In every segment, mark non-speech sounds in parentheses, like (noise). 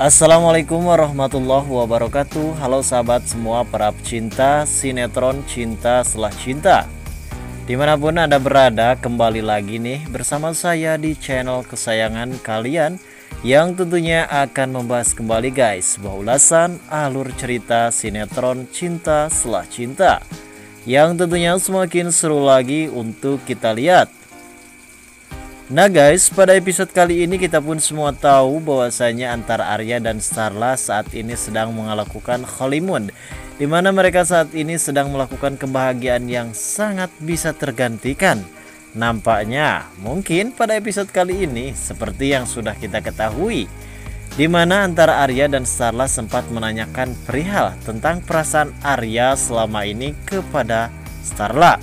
Assalamualaikum warahmatullahi wabarakatuh. Halo sahabat semua para pecinta sinetron cinta setelah cinta. Di mana pun anda berada kembali lagi nih bersama saya di channel kesayangan kalian Yang tentunya akan membahas kembali guys Sebuah ulasan alur cerita sinetron cinta setelah cinta. Yang tentunya semakin seru lagi untuk kita lihat Nah guys, pada episode kali ini kita pun semua tahu bahwasanya antara Arya dan Starla saat ini sedang melakukan honeymoon di mana mereka saat ini sedang melakukan kebahagiaan yang sangat bisa tergantikan. Nampaknya mungkin pada episode kali ini seperti yang sudah kita ketahui di mana antara Arya dan Starla sempat menanyakan perihal tentang perasaan Arya selama ini kepada Starla.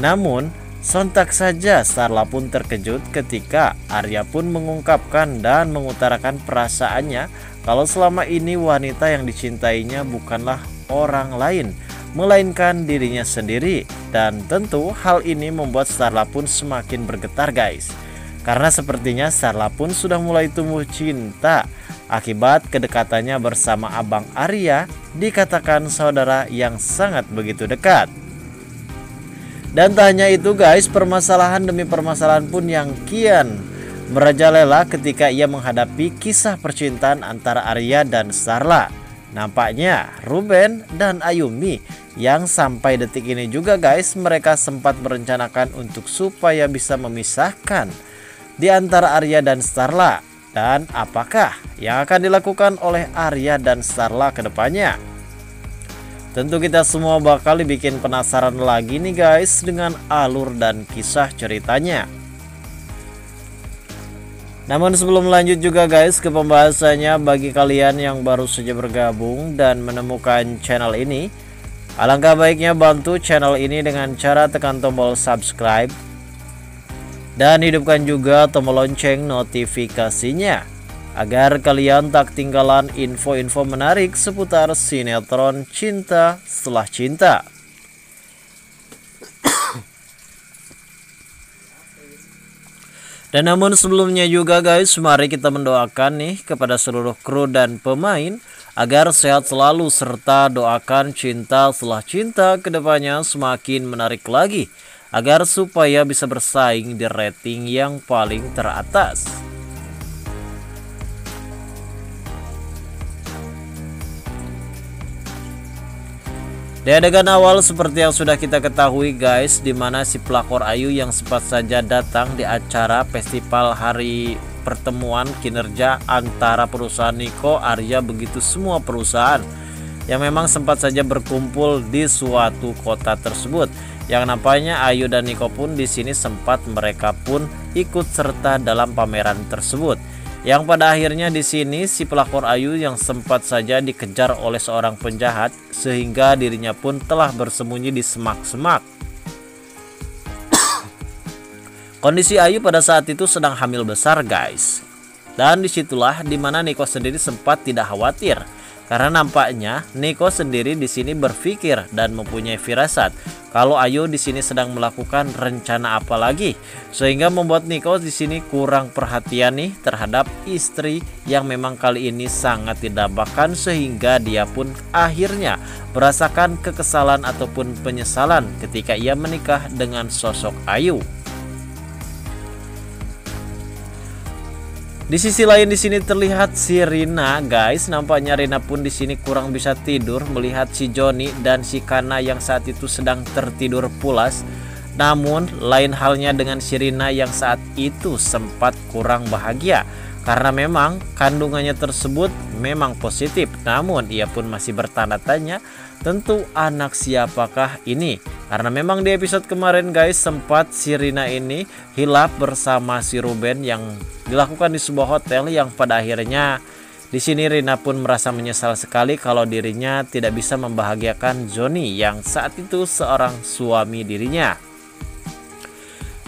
Namun Sontak saja Starla pun terkejut ketika Arya pun mengungkapkan dan mengutarakan perasaannya kalau selama ini wanita yang dicintainya bukanlah orang lain melainkan dirinya sendiri. Dan tentu hal ini membuat Starla pun semakin bergetar guys. Karena sepertinya Starla pun sudah mulai tumbuh cinta akibat kedekatannya bersama Abang Arya dikatakan saudara yang sangat begitu dekat dan tak hanya itu guys, permasalahan demi permasalahan pun yang kian merajalela ketika ia menghadapi kisah percintaan antara Arya dan Sarla. Nampaknya Ruben dan Ayumi yang sampai detik ini juga guys mereka sempat merencanakan untuk supaya bisa memisahkan di antara Arya dan Starla dan apakah yang akan dilakukan oleh Arya dan Starla ke depannya. Tentu kita semua bakal dibikin penasaran lagi nih guys dengan alur dan kisah ceritanya. Namun sebelum lanjut juga guys ke pembahasannya bagi kalian yang baru saja bergabung dan menemukan channel ini Alangkah baiknya bantu channel ini dengan cara tekan tombol subscribe Dan hidupkan juga tombol lonceng notifikasinya agar kalian tak tinggalan info-info menarik seputar sinetron cinta setelah cinta. Dan namun sebelumnya juga guys, mari kita mendoakan nih kepada seluruh kru dan pemain agar sehat selalu serta doakan cinta setelah cinta ke depannya semakin menarik lagi agar supaya bisa bersaing di rating yang paling teratas. Di adegan awal seperti yang sudah kita ketahui guys di mana si pelakor Ayu yang sempat saja datang di acara festival hari pertemuan kinerja antara perusahaan Niko, Arya begitu semua perusahaan yang memang sempat saja berkumpul di suatu kota tersebut. Yang nampaknya Ayu dan Niko pun di sini sempat mereka pun ikut serta dalam pameran tersebut. Yang pada akhirnya di sini si pelakor Ayu yang sempat saja dikejar oleh seorang penjahat sehingga dirinya pun telah bersembunyi di semak-semak. (coughs) Kondisi Ayu pada saat itu sedang hamil besar guys. Dan di situlah di mana Niko sendiri sempat tidak khawatir karena nampaknya Niko sendiri di sini berpikir dan mempunyai firasat kalau Ayu di sini sedang melakukan rencana apa lagi sehingga membuat Niko di sini kurang perhatian nih terhadap istri yang memang kali ini sangat didambakan sehingga dia pun akhirnya merasakan kekesalan ataupun penyesalan ketika ia menikah dengan sosok Ayu. Di sisi lain di sini terlihat si Rina, guys. Nampaknya Rina pun di sini kurang bisa tidur melihat si Joni dan si Kana yang saat itu sedang tertidur pulas. Namun lain halnya dengan si Rina yang saat itu sempat kurang bahagia karena memang kandungannya tersebut memang positif. Namun ia pun masih bertanda tanya tentu anak siapakah ini karena memang di episode kemarin guys sempat si Rina ini hilap bersama si Ruben yang dilakukan di sebuah hotel yang pada akhirnya di sini Rina pun merasa menyesal sekali kalau dirinya tidak bisa membahagiakan Joni yang saat itu seorang suami dirinya.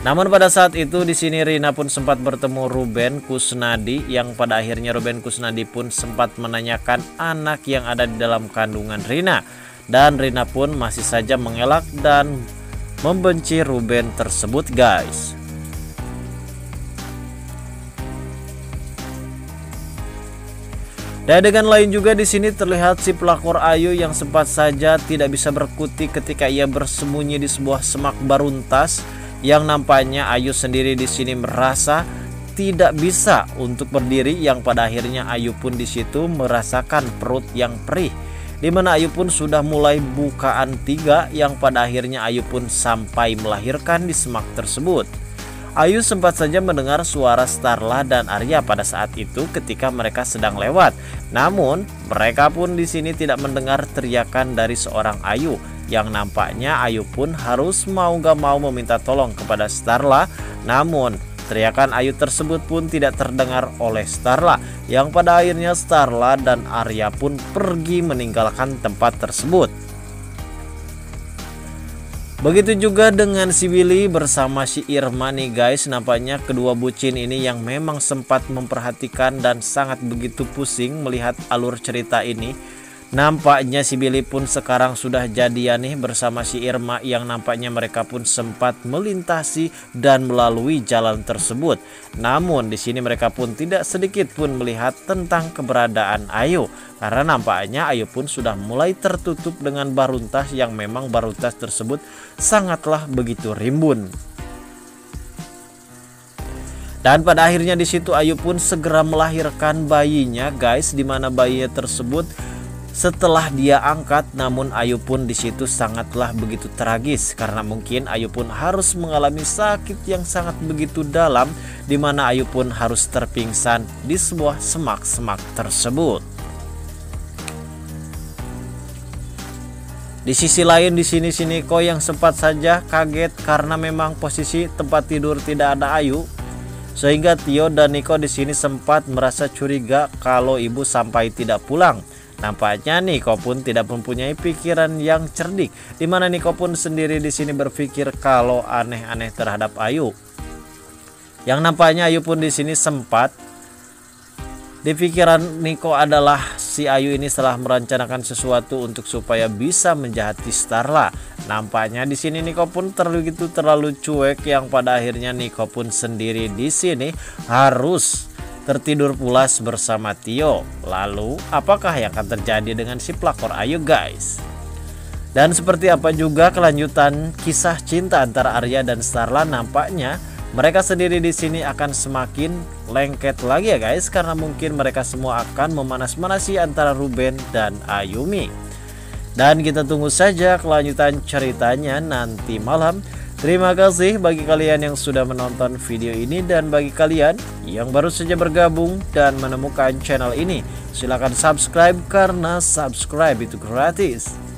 Namun pada saat itu di sini Rina pun sempat bertemu Ruben Kusnadi yang pada akhirnya Ruben Kusnadi pun sempat menanyakan anak yang ada di dalam kandungan Rina dan Rina pun masih saja mengelak dan membenci Ruben tersebut guys. Dan dengan lain juga di sini terlihat si pelakor Ayu yang sempat saja tidak bisa berkutik ketika ia bersembunyi di sebuah semak baruntas yang nampaknya Ayu sendiri di sini merasa tidak bisa untuk berdiri yang pada akhirnya Ayu pun di situ merasakan perut yang perih di mana Ayu pun sudah mulai bukaan tiga yang pada akhirnya Ayu pun sampai melahirkan di semak tersebut. Ayu sempat saja mendengar suara Starla dan Arya pada saat itu ketika mereka sedang lewat. Namun, mereka pun di sini tidak mendengar teriakan dari seorang Ayu yang nampaknya Ayu pun harus mau gak mau meminta tolong kepada Starla. Namun, Teriakan Ayu tersebut pun tidak terdengar oleh Starla yang pada akhirnya Starla dan Arya pun pergi meninggalkan tempat tersebut. Begitu juga dengan si Willy bersama si Irma nih guys Nampaknya kedua bucin ini yang memang sempat memperhatikan dan sangat begitu pusing melihat alur cerita ini Nampaknya si Billy pun sekarang sudah jadian nih bersama si Irma yang nampaknya mereka pun sempat melintasi dan melalui jalan tersebut. Namun di sini mereka pun tidak sedikit pun melihat tentang keberadaan Ayu karena nampaknya Ayu pun sudah mulai tertutup dengan baruntas yang memang baruntas tersebut sangatlah begitu rimbun. Dan pada akhirnya di situ Ayu pun segera melahirkan bayinya guys di mana bayinya tersebut setelah dia angkat, namun Ayu pun di situ sangatlah begitu tragis karena mungkin Ayu pun harus mengalami sakit yang sangat begitu dalam di mana Ayu pun harus terpingsan di sebuah semak-semak tersebut. Di sisi lain di sini-sini kok yang sempat saja kaget karena memang posisi tempat tidur tidak ada Ayu sehingga Tio dan Niko di sini sempat merasa curiga kalau ibu sampai tidak pulang. Nampaknya Niko pun tidak mempunyai pikiran yang cerdik, di mana Niko pun sendiri di sini berpikir kalau aneh-aneh terhadap Ayu. Yang nampaknya Ayu pun di sini sempat di pikiran Niko adalah si Ayu ini setelah merencanakan sesuatu untuk supaya bisa menjahati Starla. Nampaknya di sini Niko pun terlalu gitu terlalu cuek yang pada akhirnya Niko pun sendiri di sini harus tertidur pulas bersama Tio. Lalu, apakah yang akan terjadi dengan si pelakor Ayu guys? Dan seperti apa juga kelanjutan kisah cinta antara Arya dan Starla nampaknya mereka sendiri di sini akan semakin lengket lagi ya guys karena mungkin mereka semua akan memanas-manasi antara Ruben dan Ayumi. Dan kita tunggu saja kelanjutan ceritanya nanti malam. Terima kasih bagi kalian yang sudah menonton video ini dan bagi kalian yang baru saja bergabung dan menemukan channel ini. Silahkan subscribe karena subscribe itu gratis.